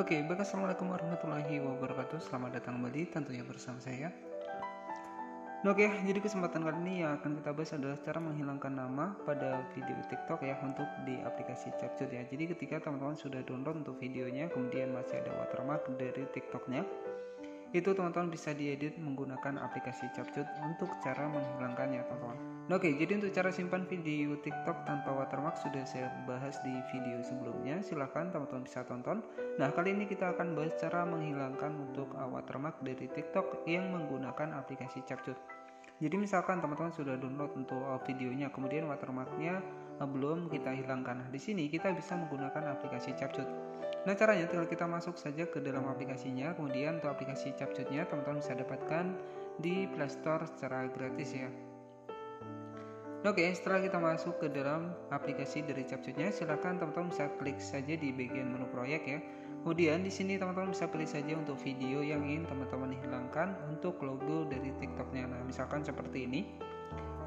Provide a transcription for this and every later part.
Oke, baik assalamualaikum warahmatullahi wabarakatuh. Selamat datang kembali tentunya bersama saya. Nah, Oke, jadi kesempatan kali ini yang akan kita bahas adalah cara menghilangkan nama pada video TikTok ya untuk di aplikasi Capcut ya. Jadi ketika teman-teman sudah download untuk videonya, kemudian masih ada watermark dari TikToknya, itu teman-teman bisa diedit menggunakan aplikasi Capcut untuk cara menghilangkannya teman-teman. Nah, Oke, jadi untuk cara simpan video TikTok tanpa watermark sudah saya bahas di video sebelumnya. Silahkan teman-teman bisa tonton. Nah, kali ini kita akan bahas cara menghilangkan untuk watermark dari TikTok yang menggunakan aplikasi Capcut. Jadi misalkan teman-teman sudah download untuk uh, videonya, kemudian watermarknya uh, belum kita hilangkan. Di sini kita bisa menggunakan aplikasi Capcut. Nah, caranya tinggal kita masuk saja ke dalam aplikasinya. Kemudian untuk aplikasi Capcutnya teman-teman bisa dapatkan di Play Store secara gratis ya. Oke, setelah kita masuk ke dalam aplikasi dari Capcutnya, silahkan teman-teman bisa klik saja di bagian menu proyek ya. Kemudian di sini teman-teman bisa pilih saja untuk video yang ingin teman-teman hilangkan untuk logo dari TikToknya. Nah, misalkan seperti ini.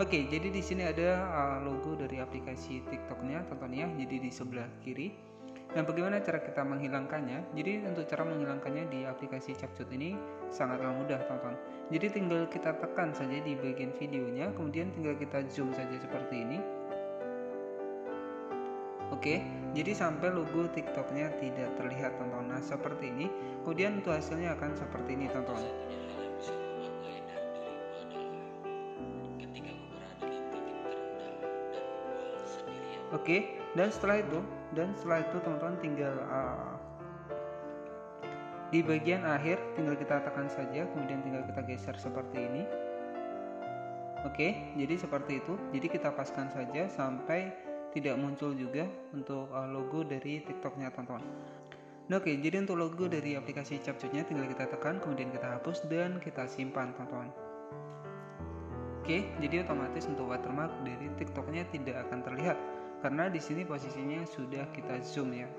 Oke, jadi di sini ada uh, logo dari aplikasi TikToknya, tonton ya. Jadi di sebelah kiri. Dan bagaimana cara kita menghilangkannya? Jadi untuk cara menghilangkannya di aplikasi Capcut ini sangatlah mudah teman-teman. Jadi tinggal kita tekan saja di bagian videonya, kemudian tinggal kita zoom saja seperti ini. Oke, jadi sampai logo TikToknya tidak terlihat teman-teman. Nah seperti ini. Kemudian untuk hasilnya akan seperti ini teman-teman. Oke, dan setelah itu, dan setelah itu teman-teman tinggal uh, di bagian akhir tinggal kita tekan saja, kemudian tinggal kita geser seperti ini. Oke, jadi seperti itu. Jadi kita paskan saja sampai tidak muncul juga untuk uh, logo dari TikToknya teman-teman. Nah, oke, jadi untuk logo dari aplikasi Capcutnya tinggal kita tekan, kemudian kita hapus dan kita simpan teman-teman. Oke, jadi otomatis untuk watermark dari TikToknya tidak akan terlihat karena di sini posisinya sudah kita zoom ya.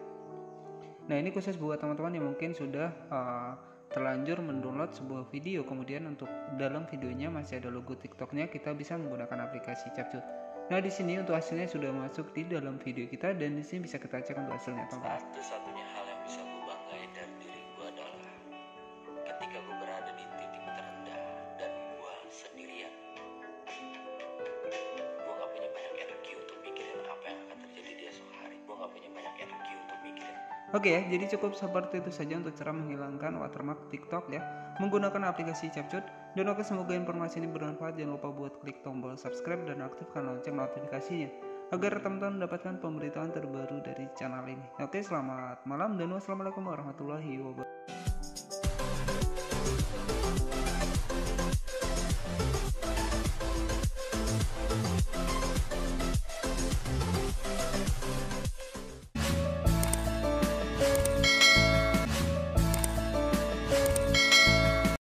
Nah ini khusus buat teman-teman yang mungkin sudah uh, terlanjur mendownload sebuah video kemudian untuk dalam videonya masih ada logo TikToknya kita bisa menggunakan aplikasi Capcut. Nah di sini untuk hasilnya sudah masuk di dalam video kita dan di sini bisa kita cek untuk hasilnya teman-teman. Satu-satunya hal yang bisa gue banggain dari diri gue adalah ketika gue berada di titik terendah dan gue sendirian. Oke ya, jadi cukup seperti itu saja untuk cara menghilangkan watermark TikTok ya menggunakan aplikasi Capcut. Dan oke semoga informasi ini bermanfaat. Jangan lupa buat klik tombol subscribe dan aktifkan lonceng notifikasinya agar teman-teman mendapatkan pemberitahuan terbaru dari channel ini. Oke, selamat malam dan wassalamualaikum warahmatullahi wabarakatuh.